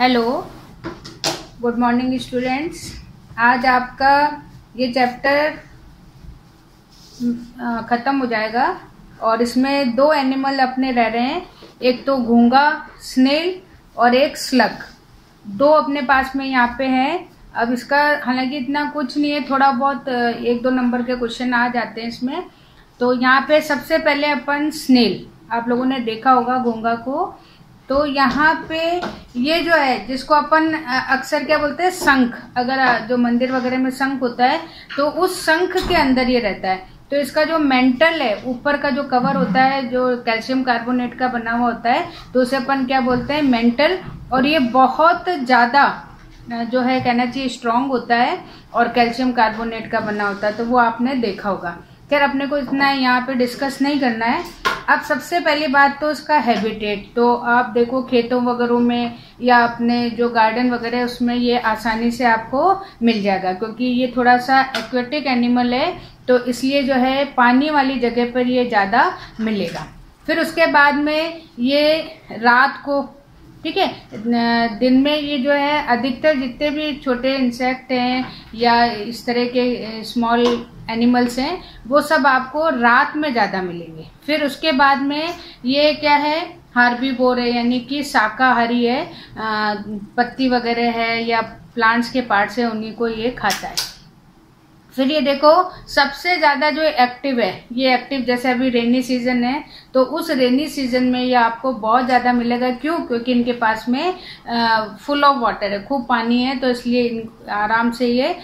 Hello, good morning students. आज आपका ये चैप्टर ख़त्म हो जाएगा और इसमें दो एनिमल अपने रह रहे हैं। एक तो घूँगा, स्नेल और एक स्लग। दो अपने पास में यहाँ पे हैं। अब इसका, हालाँकि इतना कुछ नहीं है, थोड़ा बहुत एक दो नंबर के क्वेश्चन आ जाते हैं इसमें। तो यहाँ पे सबसे पहले अपन स्नेल, आप लोगों ने देखा होगा घोंगा को। तो यहाँ पे ये जो है, जिसको अपन अक्सर क्या बोलते हैं, शंख, अगर जो मंदिर वगैरह में शंख होता है तो उस शंख के अंदर ये रहता है। तो इसका जो मेंटल है, ऊपर का जो कवर होता है, जो कैल्शियम कार्बोनेट का बना हुआ होता है तो उसे अपन क्या बोलते हैं मेंटल और ये बहुत ज़्यादा जो है कहना चाहिए स्ट्रांग होता है, और कैल्शियम कार्बोनेट का बना होता है तो वो आपने देखा होगा। खैर, अपने को इतना यहाँ पे डिस्कस नहीं करना है। अब सबसे पहली बात तो उसका हैबिटेट तो आप देखो, खेतों वगैरह में या अपने जो गार्डन वगैरह उसमें ये आसानी से आपको मिल जाएगा, क्योंकि ये थोड़ा सा एक्वेटिक एनिमल है तो इसलिए जो है पानी वाली जगह पर ये ज़्यादा मिलेगा। फिर उसके बाद में ये रात को ठीक है? दिन में ये जो है, अधिकतर जितने भी छोटे इंसेक्ट हैं या इस तरह के स्मॉल एनिमल्स हैं, वो सब आपको रात में ज़्यादा मिलेंगे। फिर उसके बाद में ये क्या है? हार्बीवोर है यानी कि शाकाहारी है पत्ती वगैरह है या प्लांट्स के पार्ट्स है उन्हीं को ये खाता है। फिर ये देखो, सबसे ज़्यादा जो एक्टिव है, ये एक्टिव जैसे अभी रेनी सीज़न है तो उस रेनी सीज़न में ये आपको बहुत ज़्यादा मिलेगा। क्यों? क्योंकि इनके पास में फुल ऑफ़ वाटर है, खूब पानी है तो इसलिए आराम से ये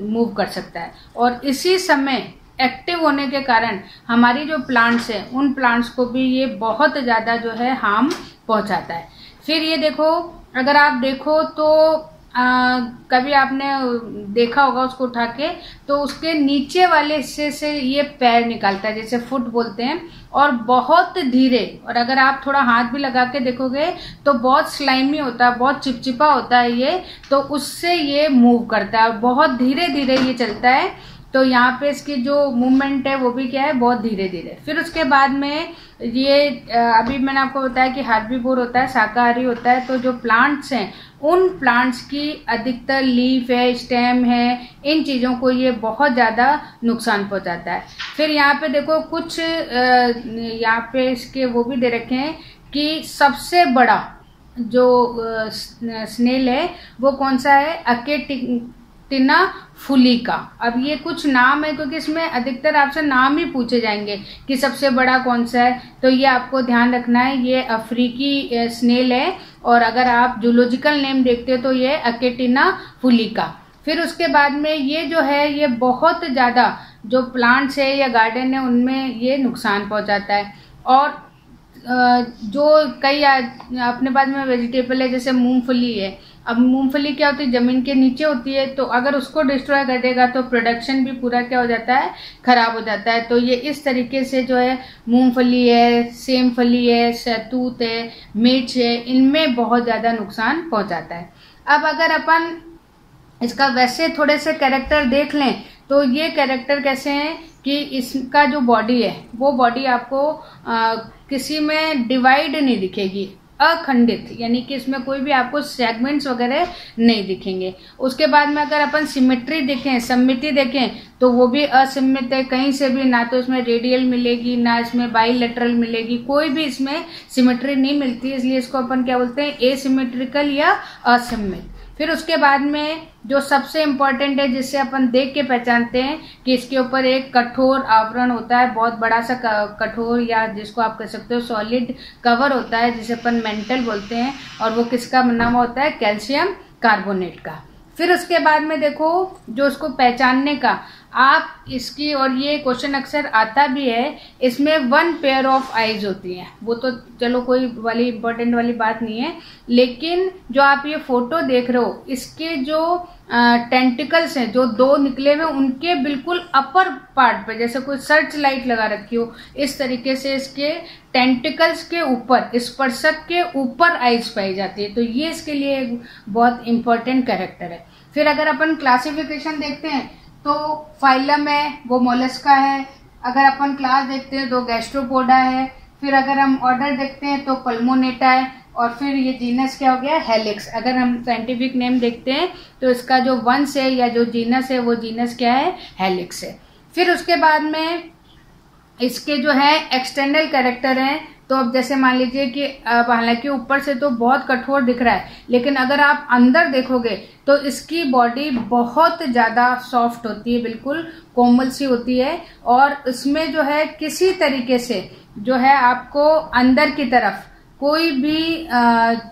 मूव कर सकता है। और इसी समय एक्टिव होने के कारण हमारी जो प्लांट्स हैं, उन प्लांट्स को भी ये बहुत ज़्यादा जो है हार्म पहुंचाता है। फिर ये देखो, अगर आप देखो तो आ, कभी आपने देखा होगा उसको उठा के तो उसके नीचे वाले हिस्से से ये पैर निकालता है जैसे फुट बोलते हैं और बहुत धीरे और अगर आप थोड़ा हाथ भी लगा के देखोगे तो बहुत स्लाइमी होता है बहुत चिपचिपा होता है ये तो उससे ये मूव करता है और बहुत धीरे धीरे ये चलता है तो यहाँ पे इसकी जो मूवमेंट है वो भी क्या है बहुत धीरे धीरे फिर उसके बाद में ये अभी मैंने आपको बताया कि हार्बीवोर होता है शाकाहारी होता है तो जो प्लांट्स हैं उन प्लांट्स की अधिकतर लीफ है स्टेम है, इन चीज़ों को ये बहुत ज़्यादा नुकसान पहुंचाता है। फिर यहाँ पे देखो, कुछ यहाँ पे इसके वो भी दे रखे हैं कि सबसे बड़ा जो स्नेल है, वो कौन सा है? अकेटिना फुली का अब ये कुछ नाम है, क्योंकि इसमें अधिकतर आपसे नाम ही पूछे जाएँगे कि सबसे बड़ा कौन सा है। तो ये आपको ध्यान रखना है, ये अफ्रीकी स्नेल है और अगर आप जूलॉजिकल नेम देखते हो तो ये अकेटिना फुलिका फिर उसके बाद में ये जो है, ये बहुत ज़्यादा जो प्लांट्स है या गार्डन है, उनमें ये नुकसान पहुंचाता है। और जो कई अपने पास में वेजिटेबल है, जैसे मूंगफली है अब मूंगफली क्या होती है? ज़मीन के नीचे होती है तो अगर उसको डिस्ट्रॉय कर देगा तो प्रोडक्शन भी पूरा क्या हो जाता है? खराब हो जाता है। तो ये इस तरीके से जो है मूंगफली है सेम फली है सैतूत है मिर्च है इनमें बहुत ज़्यादा नुकसान पहुंचाता है। अब अगर अपन इसका वैसे थोड़े से कैरेक्टर देख लें तो ये कैरेक्टर कैसे हैं कि इसका जो बॉडी है वो बॉडी आपको आ, किसी में डिवाइड नहीं दिखेगी। अखंडित, यानी कि इसमें कोई भी आपको सेगमेंट्स वगैरह नहीं दिखेंगे। उसके बाद में अगर अपन सिमेट्री देखें, सम्मिति देखें तो वो भी असिमित है। कहीं से भी ना तो इसमें रेडियल मिलेगी, ना इसमें बाईलेटरल मिलेगी, कोई भी इसमें सिमेट्री नहीं मिलती। इसलिए इसको अपन क्या बोलते हैं ए या असिमित फिर उसके बाद में जो सबसे इम्पोर्टेंट है जिससे अपन देख के पहचानते हैं, कि इसके ऊपर एक कठोर आवरण होता है, बहुत बड़ा सा कठोर या जिसको आप कह सकते हो सॉलिड कवर होता है, जिसे अपन मेंटल बोलते हैं, और वो किसका हुआ होता है? कैल्शियम कार्बोनेट का। फिर उसके बाद में देखो, जो उसको पहचानने का आप इसकी और ये क्वेश्चन अक्सर आता भी है, इसमें वन पेयर ऑफ़ आइज़ होती हैं। वो तो चलो कोई वाली इम्पोर्टेंट वाली बात नहीं है, लेकिन जो आप ये फ़ोटो देख रहे हो, इसके जो टेंटिकल्स हैं, जो दो निकले हुए उनके बिल्कुल अपर पार्ट पे, जैसे कोई सर्च लाइट लगा रखी हो, इस तरीके से इसके टेंटिकल्स के ऊपर स्पर्शक के ऊपर आइज़ पाई जाती है। तो ये इसके लिए एक बहुत इंपॉर्टेंट कैरेक्टर है। फिर अगर अपन क्लासिफिकेशन देखते हैं तो फाइलम है वो मोलस्का है। अगर अपन क्लास देखते हैं तो गैस्ट्रोपोडा है। फिर अगर हम ऑर्डर देखते हैं तो पल्मोनेटा है। और फिर ये जीनस क्या हो गया? हेलिक्स। अगर हम साइंटिफिक नेम देखते हैं तो इसका जो वंश है या जो जीनस है, वो जीनस क्या है? हेलिक्स है। फिर उसके बाद में इसके जो है एक्सटर्नल कैरेक्टर हैं तो अब जैसे मान लीजिए कि हालाँकि ऊपर से तो बहुत कठोर दिख रहा है, लेकिन अगर आप अंदर देखोगे तो इसकी बॉडी बहुत ज़्यादा सॉफ्ट होती है, बिल्कुल कोमल सी होती है, और इसमें जो है किसी तरीके से जो है आपको अंदर की तरफ़ कोई भी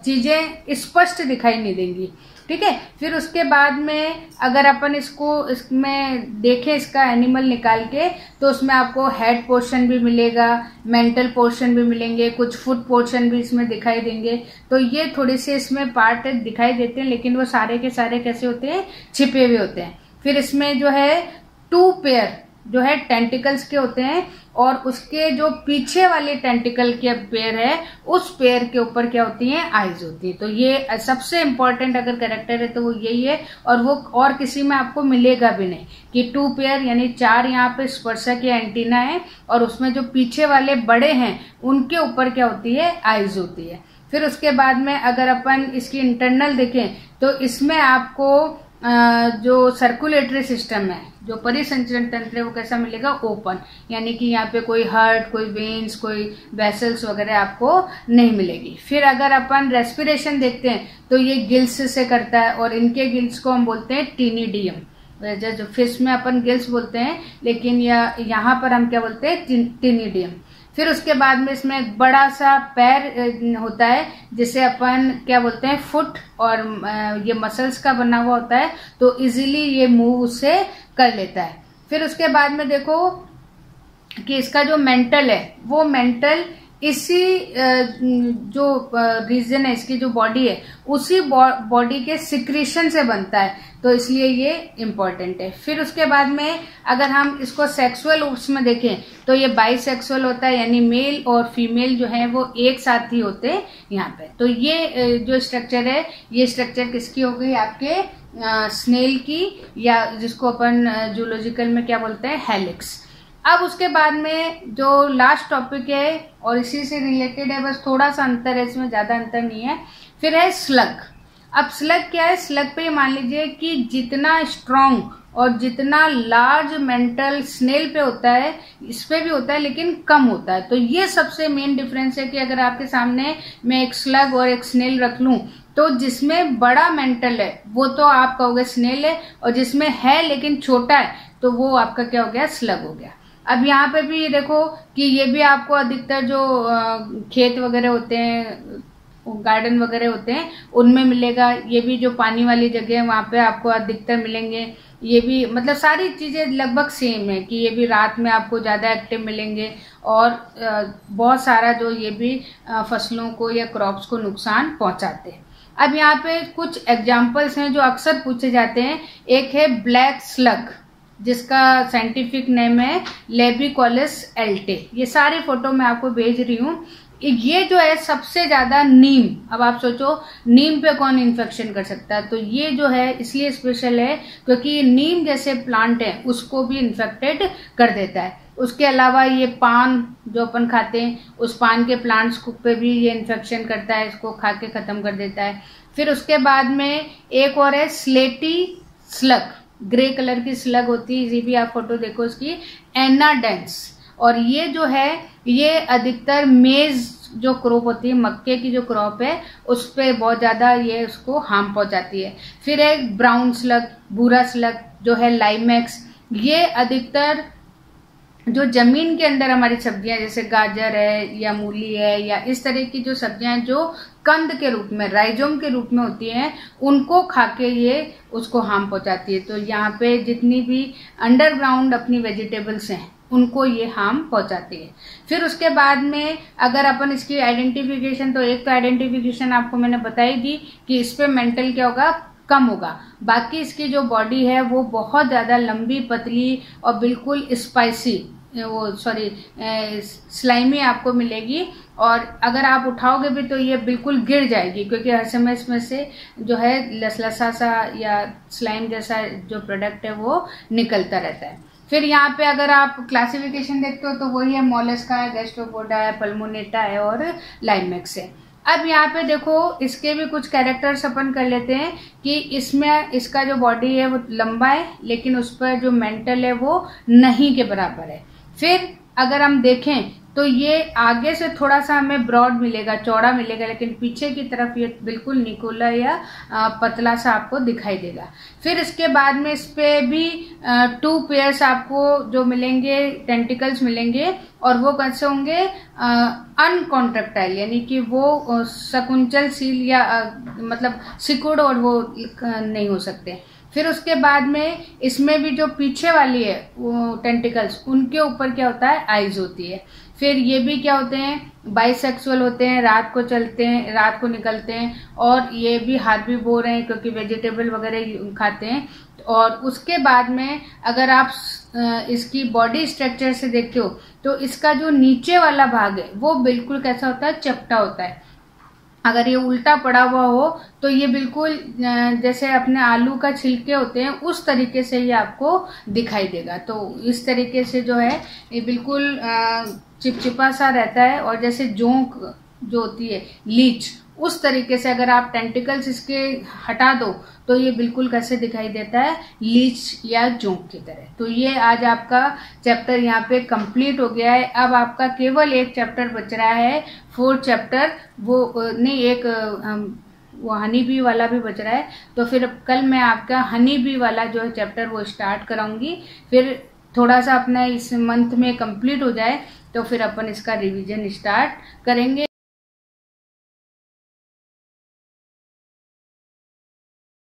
चीज़ें स्पष्ट दिखाई नहीं देंगी। ठीक है? फिर उसके बाद में अगर अपन इसको, इसमें देखें इसका एनिमल निकाल के तो उसमें आपको हेड पोर्शन भी मिलेगा मेंटल पोर्शन भी मिलेंगे, कुछ फुट पोर्शन भी इसमें दिखाई देंगे। तो ये थोड़े से इसमें पार्ट दिखाई देते हैं, लेकिन वो सारे के सारे कैसे होते हैं? छिपे हुए होते हैं। फिर इसमें जो है टू पेयर जो है टेंटिकल्स के होते हैं और उसके जो पीछे वाले टेंटिकल के पेयर है, उस पेयर के ऊपर क्या होती है? आइज़ होती है। तो ये सबसे इंपॉर्टेंट अगर करेक्टर है तो वो यही है और वो और किसी में आपको मिलेगा भी नहीं कि टू पेयर यानी चार यहाँ पे स्पर्शक या एंटीना है और उसमें जो पीछे वाले बड़े हैं, उनके ऊपर क्या होती है? आइज़ होती है। फिर उसके बाद में अगर अपन इसकी इंटरनल देखें तो इसमें आपको जो सर्कुलेटरी सिस्टम है, जो परिसंचरण तंत्र है, वो कैसा मिलेगा? ओपन यानी कि यहाँ पे कोई हर्ट कोई वेन्स कोई वेसल्स वगैरह आपको नहीं मिलेगी। फिर अगर अपन रेस्पिरेशन देखते हैं तो ये गिल्स से करता है और इनके गिल्स को हम बोलते हैं टीनीडियम जो फ़िश में अपन गिल्स बोलते हैं, लेकिन यह यहाँ पर हम क्या बोलते हैं? टीनीडियम फिर उसके बाद में इसमें एक बड़ा सा पैर होता है, जिसे अपन, क्या बोलते हैं, फुट और ये मसल्स का बना हुआ होता है तो इजीली ये मूव उसे कर लेता है। फिर उसके बाद में देखो कि इसका जो मेंटल है, वो मेंटल इसी जो रीजन है, इसकी जो बॉडी है, उसी बॉडी के सिक्रीशन से बनता है। तो इसलिए ये इम्पोर्टेंट है। फिर उसके बाद में अगर हम इसको सेक्सुअल उसमें देखें तो ये बाईसेक्सुअल होता है, यानी मेल और फीमेल जो है, वो एक साथ ही होते हैं यहाँ पे। तो ये जो स्ट्रक्चर है, ये स्ट्रक्चर किसकी हो गई? आपके स्नेल की, या जिसको अपन जूलॉजिकल में क्या बोलते हैं? हेलिक्स अब उसके बाद में जो लास्ट टॉपिक है, और इसी से रिलेटेड है, बस थोड़ा सा अंतर है, इसमें ज़्यादा अंतर नहीं है। फिर है स्लग अब स्लग क्या है? स्लग पे मान लीजिए कि जितना स्ट्रांग और जितना लार्ज मेंटल स्नेल पे होता है, इस पे भी होता है, लेकिन कम होता है। तो ये सबसे मेन डिफरेंस है कि अगर आपके सामने मैं एक स्लग और एक स्नेल रख लूँ तो जिसमें बड़ा मेंटल है, वो तो आप कहोगे स्नेल है, और जिसमें है लेकिन छोटा है तो वो आपका क्या हो गया? स्लग हो गया। अब यहाँ पे भी देखो कि ये भी आपको अधिकतर जो खेत वगैरह होते हैं गार्डन वगैरह होते हैं, उनमें मिलेगा। ये भी जो पानी वाली जगह है, वहाँ पे आपको अधिकतर मिलेंगे। ये भी मतलब सारी चीज़ें लगभग सेम है कि ये भी रात में आपको ज़्यादा एक्टिव मिलेंगे और बहुत सारा जो ये भी फ़सलों को या क्रॉप्स को नुकसान पहुंचाते हैं। अब यहाँ पे कुछ एग्जाम्पल्स हैं जो अक्सर पूछे जाते हैं। एक है ब्लैक स्लग जिसका साइंटिफिक नेम है लेबिकोलिस एल्टे ये सारी फ़ोटो मैं आपको भेज रही हूँ। ये जो है सबसे ज़्यादा नीम। अब आप सोचो, नीम पे कौन इन्फेक्शन कर सकता है? तो ये जो है इसलिए स्पेशल है क्योंकि नीम जैसे प्लांट है, उसको भी इन्फेक्टेड कर देता है। उसके अलावा ये पान जो अपन खाते हैं, उस पान के प्लांट्स पे भी ये इन्फेक्शन करता है, इसको खा के खत्म कर देता है। फिर उसके बाद में एक और है स्लेटी स्लग ग्रे कलर की स्लग होती है ये भी आप फ़ोटो देखो उसकी एनाडेंस और ये जो है, ये अधिकतर मेज जो क्रॉप होती है, मक्के की जो क्रॉप है, उस पर बहुत ज़्यादा ये उसको हार्म पहुंचाती है. फिर एक ब्राउन स्लग भूरा स्लग जो है लाइमैक्स ये अधिकतर जो ज़मीन के अंदर हमारी सब्ज़ियाँ, जैसे गाजर है या मूली है या इस तरह की जो सब्ज़ियाँ जो कंद के रूप में, राइजोम के रूप में होती हैं, उनको खा के ये उसको हार्म पहुंचाती है। तो यहाँ पे जितनी भी अंडरग्राउंड अपनी वेजिटेबल्स हैं, उनको ये हार्म पहुंचाती है। फिर उसके बाद में अगर अपन इसकी आइडेंटिफिकेशन तो एक तो आइडेंटिफिकेशन आपको मैंने बताई दी कि इस पर मेंटल क्या होगा? कम होगा। बाकी इसकी जो बॉडी है, वो बहुत ज़्यादा लंबी, पतली और बिल्कुल स्पाइसी वो सॉरी स्लाइमी आपको मिलेगी और अगर आप उठाओगे भी तो ये बिल्कुल गिर जाएगी क्योंकि हर समय इसमें से जो है लसलसा सा या स्लाइम जैसा जो प्रोडक्ट है वो निकलता रहता है। फिर यहाँ पे अगर आप क्लासिफिकेशन देखते हो तो वही है मोलस्का है गैस्ट्रोपोडा है पल्मोनेटा है और लाइमेक्स है। अब यहाँ पे देखो, इसके भी कुछ कैरेक्टर्स अपन कर लेते हैं कि इसमें इसका जो बॉडी है वो लंबा है, लेकिन उस पर जो मेंटल है वो नहीं के बराबर है। फिर अगर हम देखें तो ये आगे से थोड़ा सा हमें ब्रॉड मिलेगा चौड़ा मिलेगा लेकिन पीछे की तरफ़ ये बिल्कुल निकोला या पतला सा आपको दिखाई देगा। फिर इसके बाद में इस पे भी टू पेयर्स आपको जो मिलेंगे टेंटिकल्स मिलेंगे और वो कैसे होंगे? अनकॉन्ट्रेक्टाइल यानी कि वो सकुंचल सील या आ, मतलब सिकुड़ और वो नहीं हो सकते। फिर उसके बाद में इसमें भी जो पीछे वाली है, वो टेंटिकल्स उनके ऊपर क्या होता है? आइज़ होती है। फिर ये भी क्या होते हैं? बाइसेक्सुअल होते हैं, रात को चलते हैं, रात को निकलते हैं, और ये भी हाथ भी बो रहे हैं क्योंकि वेजिटेबल वगैरह खाते हैं। और उसके बाद में अगर आप इसकी बॉडी स्ट्रक्चर से देखते हो तो इसका जो नीचे वाला भाग है, वो बिल्कुल कैसा होता है? चपटा होता है। अगर ये उल्टा पड़ा हुआ हो तो ये बिल्कुल जैसे अपने आलू का छिलके होते हैं, उस तरीके से ये आपको दिखाई देगा। तो इस तरीके से जो है, ये बिल्कुल चिपचिपा सा रहता है और जैसे जोंक जो होती है, लीच उस तरीके से अगर आप टेंटिकल्स इसके हटा दो तो ये बिल्कुल कैसे दिखाई देता है? लीच या जोंक की तरह। तो ये आज आपका चैप्टर यहाँ पे कंप्लीट हो गया है। अब आपका केवल एक चैप्टर बच रहा है। फोर्थ चैप्टर वो नहीं, एक वो हनी बी वाला भी बच रहा है। तो फिर कल मैं आपका हनी बी वाला जो है चैप्टर वो स्टार्ट कराऊँगी। फिर थोड़ा सा अपना इस मंथ में कंप्लीट हो जाए तो फिर अपन इसका रिवीजन स्टार्ट करेंगे।